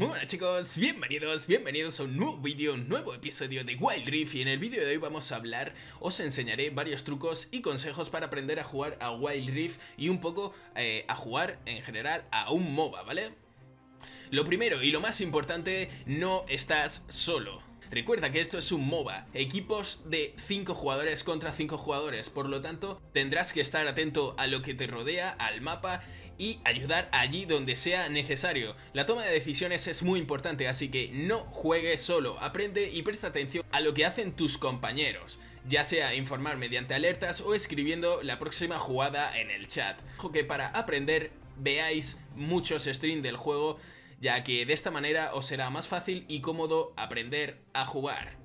Muy buenas chicos, bienvenidos, bienvenidos a un nuevo vídeo, un nuevo episodio de Wild Rift y en el vídeo de hoy vamos a hablar, os enseñaré varios trucos y consejos para aprender a jugar a Wild Rift y un poco eh, a jugar en general a un MOBA, ¿vale? Lo primero y lo más importante, no estás solo. Recuerda que esto es un MOBA, equipos de 5 jugadores contra 5 jugadores, por lo tanto tendrás que estar atento a lo que te rodea, al mapa y ayudar allí donde sea necesario. La toma de decisiones es muy importante, así que no juegues solo, aprende y presta atención a lo que hacen tus compañeros ya sea informar mediante alertas o escribiendo la próxima jugada en el chat. Ojo que para aprender veáis muchos streams del juego, ya que de esta manera os será más fácil y cómodo aprender a jugar.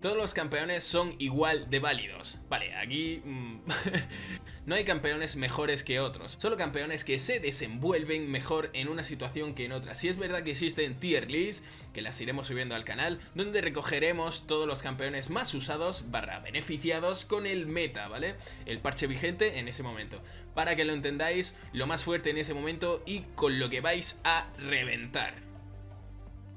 Todos los campeones son igual de válidos. Vale, aquí... No hay campeones mejores que otros, solo campeones que se desenvuelven mejor en una situación que en otra. Si es verdad que existen tier lists, que las iremos subiendo al canal, donde recogeremos todos los campeones más usados barra beneficiados con el meta, ¿vale? El parche vigente en ese momento. Para que lo entendáis, lo más fuerte en ese momento y con lo que vais a reventar.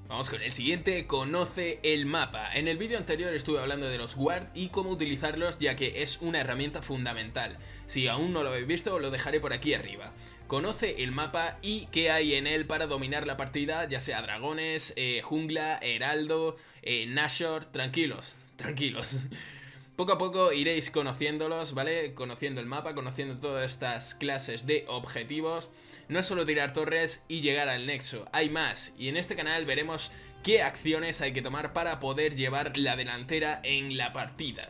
Vamos con el siguiente, conoce el mapa. En el vídeo anterior estuve hablando de los Ward y cómo utilizarlos ya que es una herramienta fundamental. Si aún no lo habéis visto, lo dejaré por aquí arriba. Conoce el mapa y qué hay en él para dominar la partida, ya sea dragones, eh, jungla, heraldo, eh, Nashor, tranquilos, tranquilos. Poco a poco iréis conociéndolos, ¿vale? Conociendo el mapa, conociendo todas estas clases de objetivos. No es solo tirar torres y llegar al nexo, hay más. Y en este canal veremos qué acciones hay que tomar para poder llevar la delantera en la partida.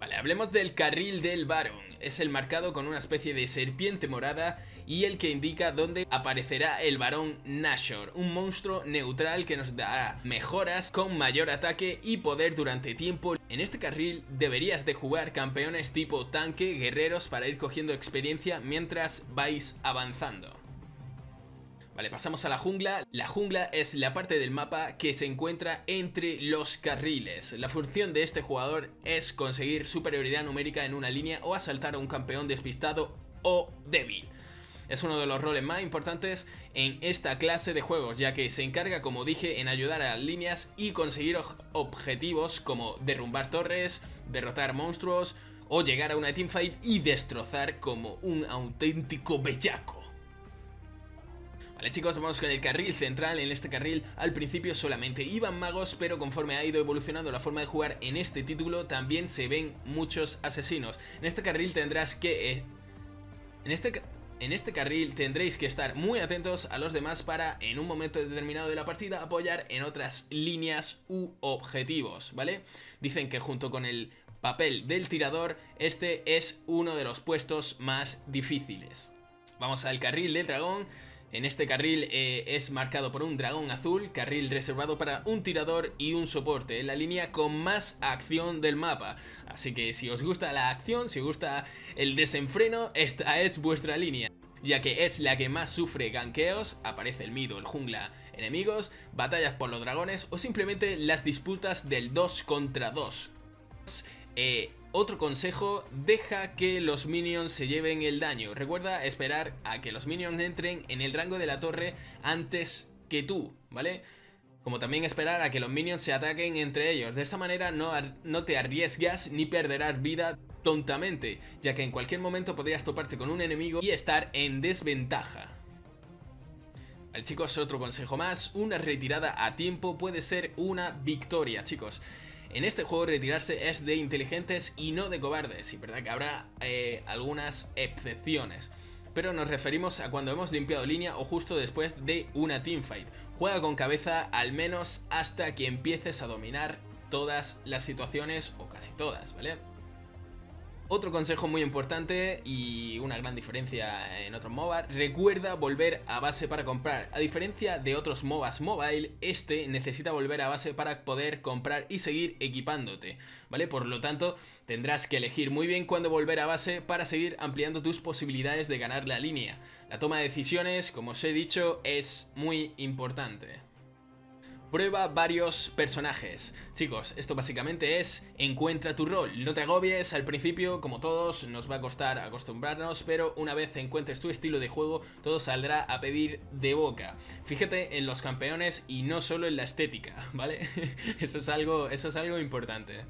Vale, hablemos del carril del Baron. Es el marcado con una especie de serpiente morada y el que indica dónde aparecerá el varón Nashor, un monstruo neutral que nos dará mejoras con mayor ataque y poder durante tiempo. En este carril deberías de jugar campeones tipo tanque, guerreros para ir cogiendo experiencia mientras vais avanzando. Vale, pasamos a la jungla. La jungla es la parte del mapa que se encuentra entre los carriles. La función de este jugador es conseguir superioridad numérica en una línea o asaltar a un campeón despistado o débil. Es uno de los roles más importantes en esta clase de juegos, ya que se encarga, como dije, en ayudar a las líneas y conseguir objetivos como derrumbar torres, derrotar monstruos o llegar a una teamfight y destrozar como un auténtico bellaco. Vale chicos, vamos con el carril central, en este carril al principio solamente iban magos, pero conforme ha ido evolucionando la forma de jugar en este título también se ven muchos asesinos. En este carril tendrás que... Eh, en este... En este carril tendréis que estar muy atentos a los demás para, en un momento determinado de la partida, apoyar en otras líneas u objetivos, ¿vale? Dicen que junto con el papel del tirador, este es uno de los puestos más difíciles. Vamos al carril del dragón. En este carril eh, es marcado por un dragón azul, carril reservado para un tirador y un soporte, la línea con más acción del mapa. Así que si os gusta la acción, si os gusta el desenfreno, esta es vuestra línea. Ya que es la que más sufre ganqueos, aparece el mido, el jungla, enemigos, batallas por los dragones o simplemente las disputas del 2 contra 2. Eh, otro consejo, deja que los minions se lleven el daño. Recuerda esperar a que los minions entren en el rango de la torre antes que tú, ¿vale? Como también esperar a que los minions se ataquen entre ellos. De esta manera no, no te arriesgas ni perderás vida tontamente, ya que en cualquier momento podrías toparte con un enemigo y estar en desventaja. Vale, chicos, otro consejo más, una retirada a tiempo puede ser una victoria, chicos. En este juego retirarse es de inteligentes y no de cobardes, y verdad que habrá eh, algunas excepciones. Pero nos referimos a cuando hemos limpiado línea o justo después de una teamfight. Juega con cabeza al menos hasta que empieces a dominar todas las situaciones, o casi todas, ¿vale? Otro consejo muy importante y una gran diferencia en otros MOBA, recuerda volver a base para comprar. A diferencia de otros MOBAs mobile, este necesita volver a base para poder comprar y seguir equipándote, ¿vale? Por lo tanto, tendrás que elegir muy bien cuándo volver a base para seguir ampliando tus posibilidades de ganar la línea. La toma de decisiones, como os he dicho, es muy importante. Prueba varios personajes. Chicos, esto básicamente es encuentra tu rol. No te agobies al principio, como todos, nos va a costar acostumbrarnos, pero una vez encuentres tu estilo de juego, todo saldrá a pedir de boca. Fíjate en los campeones y no solo en la estética, ¿vale? eso, es algo, eso es algo importante.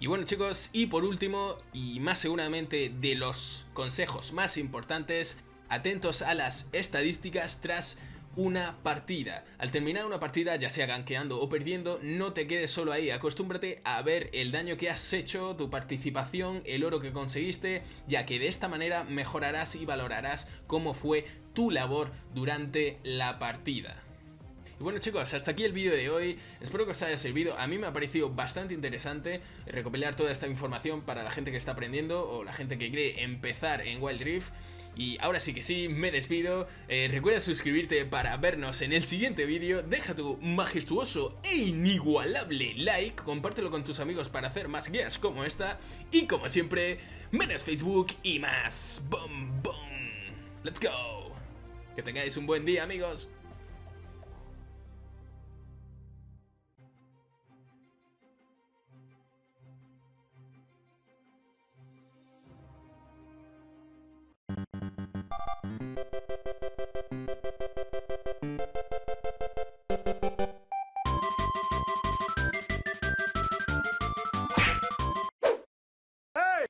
Y bueno chicos, y por último, y más seguramente de los consejos más importantes, atentos a las estadísticas tras una partida. Al terminar una partida, ya sea gankeando o perdiendo, no te quedes solo ahí, acostúmbrate a ver el daño que has hecho, tu participación, el oro que conseguiste, ya que de esta manera mejorarás y valorarás cómo fue tu labor durante la partida. Y bueno chicos, hasta aquí el vídeo de hoy, espero que os haya servido, a mí me ha parecido bastante interesante recopilar toda esta información para la gente que está aprendiendo o la gente que quiere empezar en Wild Rift. Y ahora sí que sí, me despido. Eh, recuerda suscribirte para vernos en el siguiente vídeo. Deja tu majestuoso e inigualable like. Compártelo con tus amigos para hacer más guías como esta. Y como siempre, menos Facebook y más. ¡Bum, bum! ¡Let's go! Que tengáis un buen día, amigos.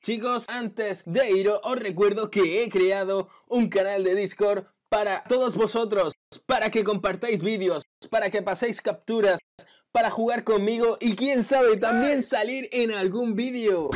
Chicos, antes de ir os recuerdo que he creado un canal de Discord para todos vosotros, para que compartáis vídeos, para que paséis capturas, para jugar conmigo y quién sabe también salir en algún vídeo.